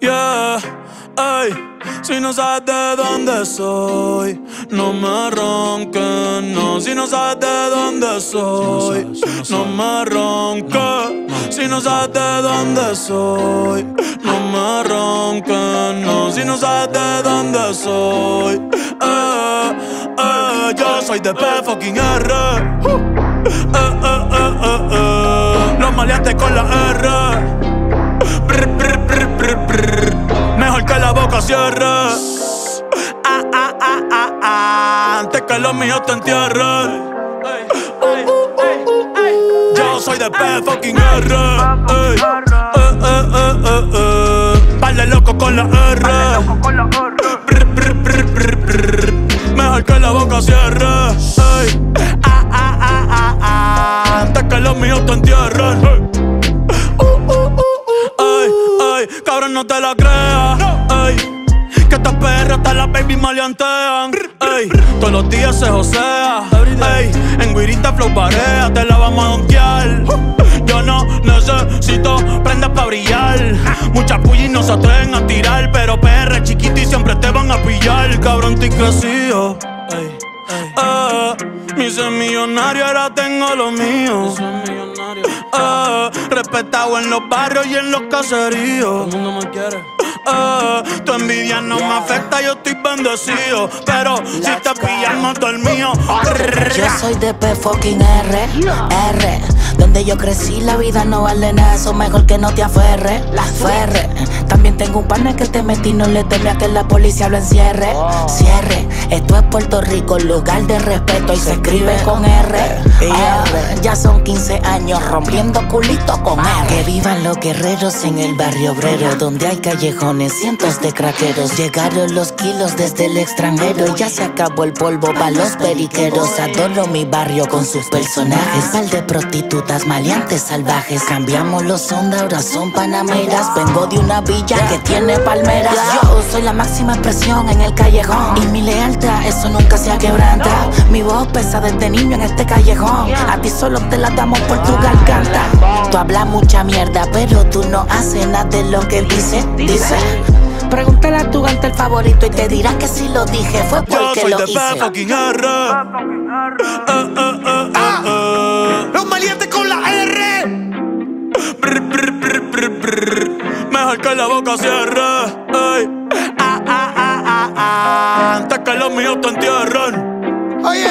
Yeah, ay, si no sabes de dónde soy, no me ronques, no. Si no sabes de dónde soy, no me ronques. Si no sabes de dónde soy, no me ronques, no. Si no sabes de dónde soy, eh, eh, yo soy de P fucking R. Eh, eh, eh, eh, eh. Los maleantes con la R. boca cierre. Ah, ah, ah, ah, ah. Antes que los míos te entierren. Yo soy de P fucking R. Ey. Eh, eh, eh, eh, eh. Vale loco con la R. Brr, brr, brr, brr, brr. Mejor que la boca cierre. Ey. Ah, ah, ah, ah, ah. Antes que los míos te entierren. Uh, uh, uh, uh. Ay, ay, cabrón, no te la creas. Ay, que estas perras hasta las baby maleantean. Ay, todos los días se josea. Ay, en guirita flow parea, te la vamos a donkear. Yo no necesito prendas pa' brillar. Muchas pullis no se atreven a tirar, pero PR chiquito y siempre te van a pillar. Cabrón, ti crecío. Ay, ay. Ah, mi ser millonario, ahora tengo lo mío. Ah, respetado en los barrios y en los caseríos. Todo el mundo me quiere. Ah, tu envidia no me afecta, yo estoy bendecido. Pero si te pillan, mato el mío. Yo soy de P fucking R, R. Donde yo crecí, la vida no vale nada, eso mejor que no te aferre, la ferre. También tengo un partner que te metí, no le teme a que la policía lo encierre. Cierre, esto es Puerto Rico, lugar de respeto y se escribe con R. R. Ya son 15 años rompiendo culito con R. Que vivan los guerreros en el barrio obrero, donde hay callejones, cientos de craqueros. Llegaron los kilos desde el extranjero, ya se acabó el polvo para los periqueros. Adoro mi barrio con sus personajes, pal de prostitutas, maleantes salvajes. Cambiamos los ondas, ahora son panameras. Vengo de una villa que tiene palmeras. Yo soy la máxima expresión en el callejón. Y mi lealtad, eso nunca se ha quebrantado. Mi voz pesa desde niño en este callejón. A ti solo te la damos por tu garganta. Tú hablas mucha mierda, pero tú no haces nada de lo que dices. Dice. Pregúntale a tu gante el favorito y te dirá que si lo dije fue Yo porque soy lo de P hice. fucking R. Eh, eh, eh, maleantes con la R. Brr, brr, brr. Mejor que la boca cierre. Ey. Ah, ah, ah, ah, ah. Antes que los míos te entierren. Oye,